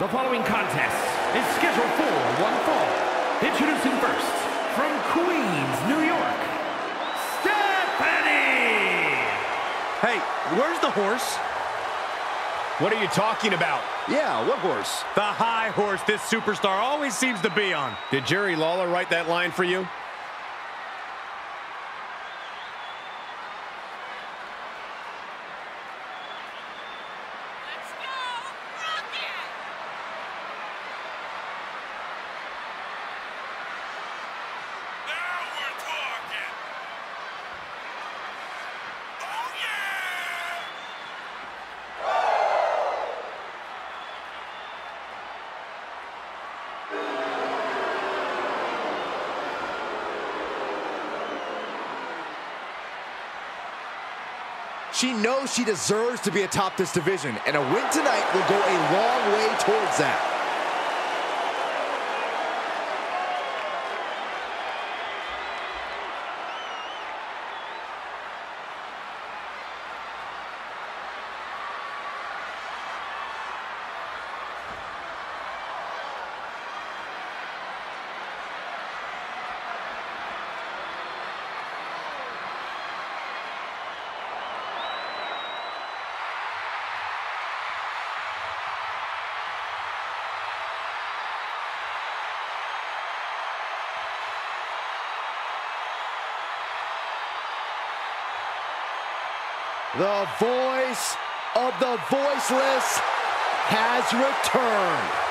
The following contest is scheduled for one fall. Introducing first, from Queens, New York, Stephanie! Hey, where's the horse? What are you talking about? Yeah, what horse? The high horse this superstar always seems to be on. Did Jerry Lawler write that line for you? Let's go! Rocket! Now we're talking! Oh yeah! She knows she deserves to be atop this division, and a win tonight will go a long way towards that. The voice of the voiceless has returned.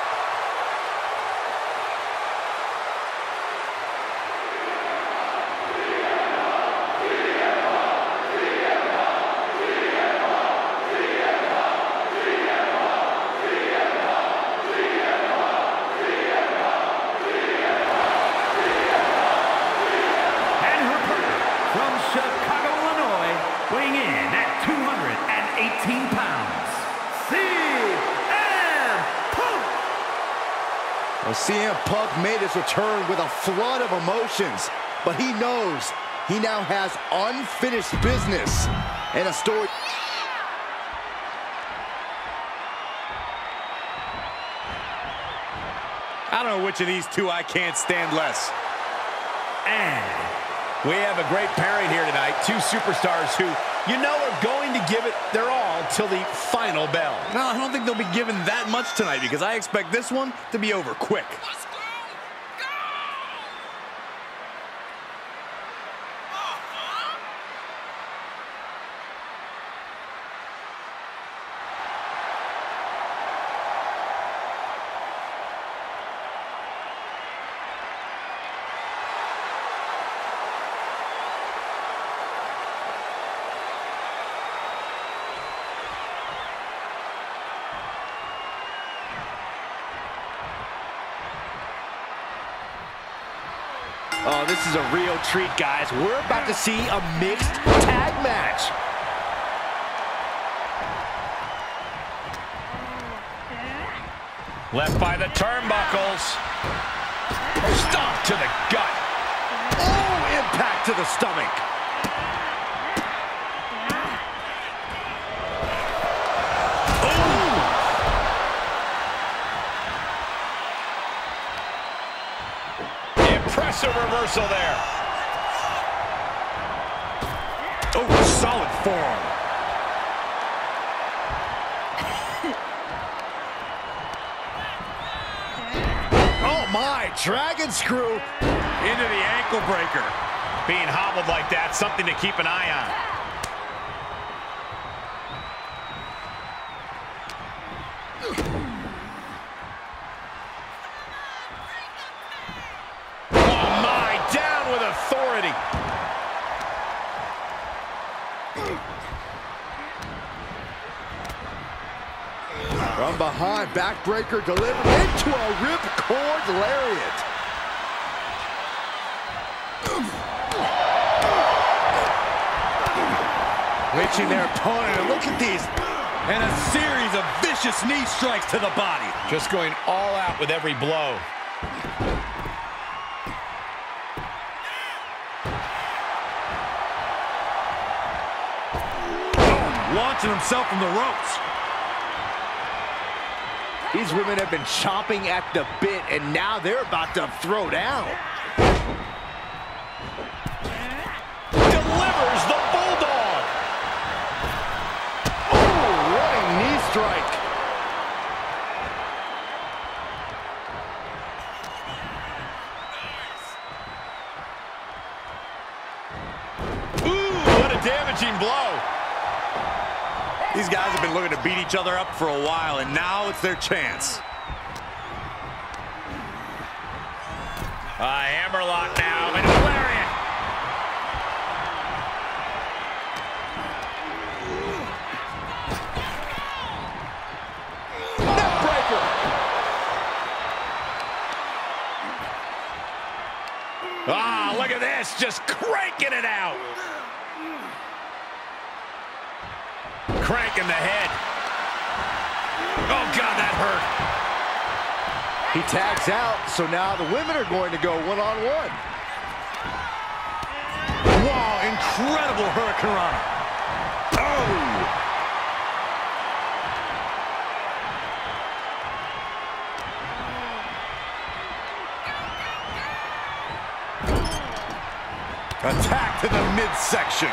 Well, CM Punk made his return with a flood of emotions, but he knows he now has unfinished business and a story. I don't know which of these two I can't stand less. And We have a great pairing here tonight. Two superstars who, you know, are going to give it their all till the final bell. No, I don't think they'll be given that much tonight because I expect this one to be over quick. Oh, this is a real treat, guys. We're about to see a mixed tag match. Left by the turnbuckles. Stomp to the gut. Oh, impact to the stomach. Impressive reversal there. Oh, solid forearm. Oh, my. Dragon screw. Into the ankle breaker. Being hobbled like that, something to keep an eye on. From behind, backbreaker delivered into a ripcord lariat. Reaching their opponent, look at these. And a series of vicious knee strikes to the body. Just going all out with every blow. Launching himself from the ropes. These women have been chomping at the bit, and now they're about to throw down. Each other up for a while, and now it's their chance. A hammerlock now, and lariat. Neckbreaker. Ah, look at this, just cranking it out. Cranking the head. Oh, God, that hurt. He tags out, so now the women are going to go one-on-one. Wow, incredible Hurricanrana. Oh! Attack to the midsection.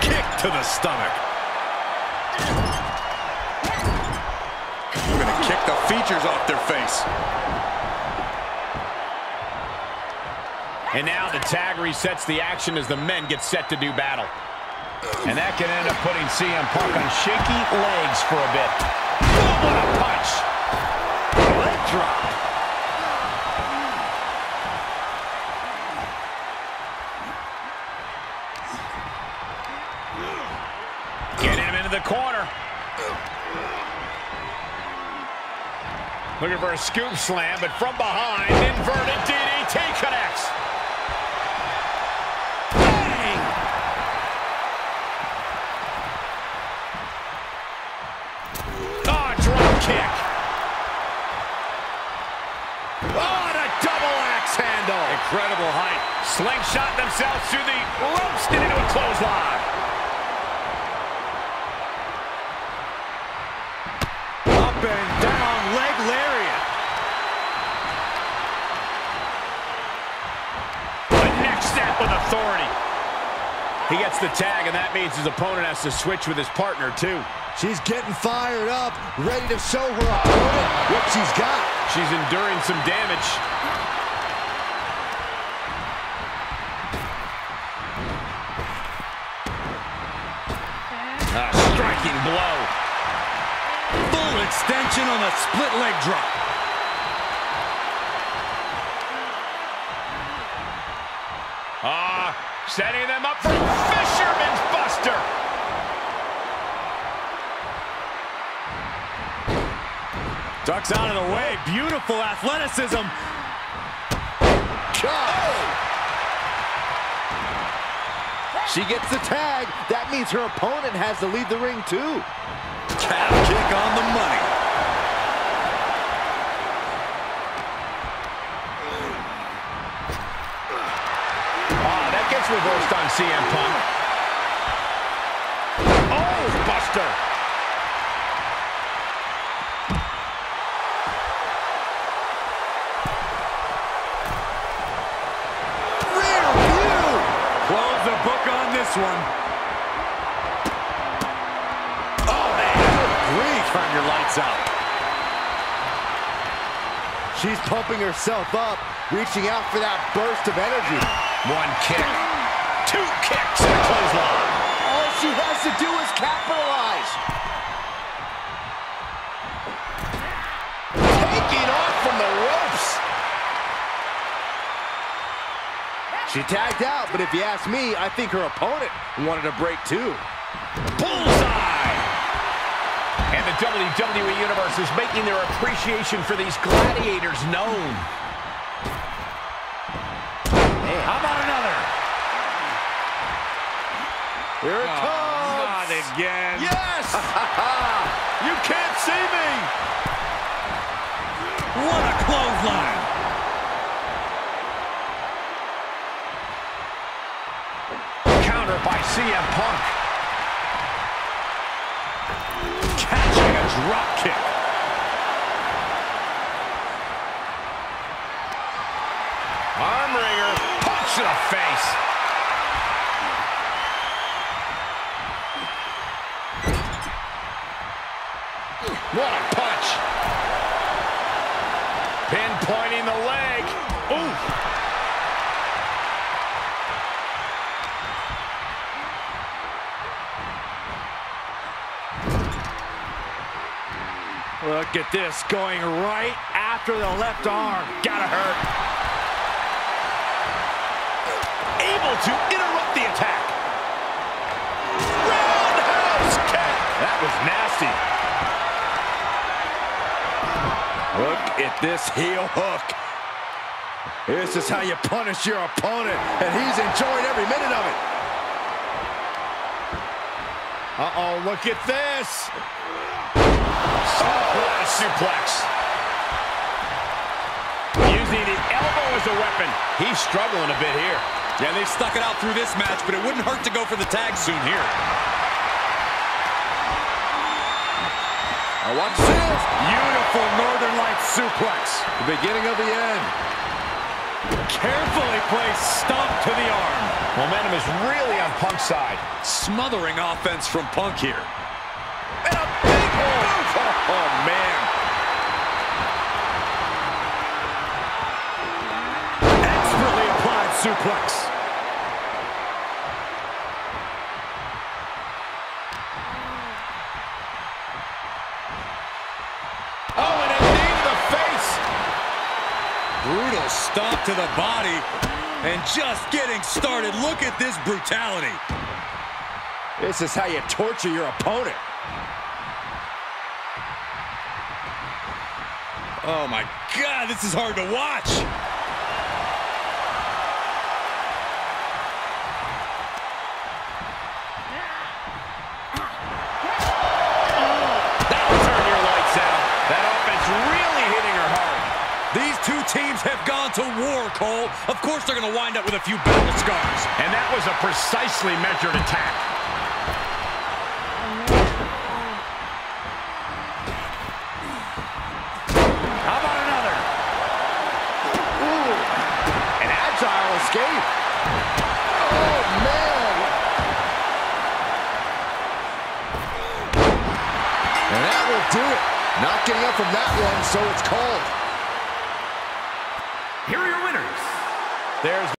Kick to the stomach. The features off their face. And now the tag resets the action as the men get set to do battle. And that can end up putting CM Punk on shaky legs for a bit. Oh, Boom, A scoop slam, but from behind, inverted DDT connects. Bang! Oh, drop kick. Oh, and a double axe handle. Incredible height. Slingshot themselves through the ropes, get into a clothesline. A with authority. He gets the tag, and that means his opponent has to switch with his partner, too. She's getting fired up, ready to show her opponent what she's got. She's enduring some damage. A striking blow. Full extension on a split leg drop. Ah, setting them up for Fisherman's Buster. Ducks out of the way. Beautiful athleticism. She gets the tag. That means her opponent has to leave the ring too. Calf kick on the money. Ah, reversed on CM Punk. Oh, Buster. Rear view. Close the book on this one. Oh, man. Grief. Turn your lights out. She's pumping herself up, reaching out for that burst of energy. One kick. Clothesline. All she has to do is capitalize. Taking off from the ropes. She tagged out, but if you ask me, I think her opponent wanted a break too. Bullseye! And the WWE Universe is making their appreciation for these gladiators known. Here it oh, comes. Not again. Yes! You can't see me. What a clothesline. Counter by CM Punk. Catching a drop kick. Look at this, going right after the left arm. Gotta hurt. Able to interrupt the attack. Roundhouse kick. That was nasty. Look at this heel hook. This is how you punish your opponent, and he's enjoying every minute of it. Uh-oh, look at this. Sunrise suplex. Using the elbow as a weapon. He's struggling a bit here. Yeah, they stuck it out through this match, but it wouldn't hurt to go for the tag soon here. Watch this. Beautiful Northern Lights suplex. The beginning of the end. Carefully placed stomp to the arm. Momentum is really on Punk's side. Smothering offense from Punk here. Suplex. Oh, and a knee to the face. Brutal stomp to the body. And just getting started. Look at this brutality. This is how you torture your opponent. Oh, my God, this is hard to watch. Teams have gone to war, Cole. Of course they're going to wind up with a few battle scars. And that was a precisely measured attack.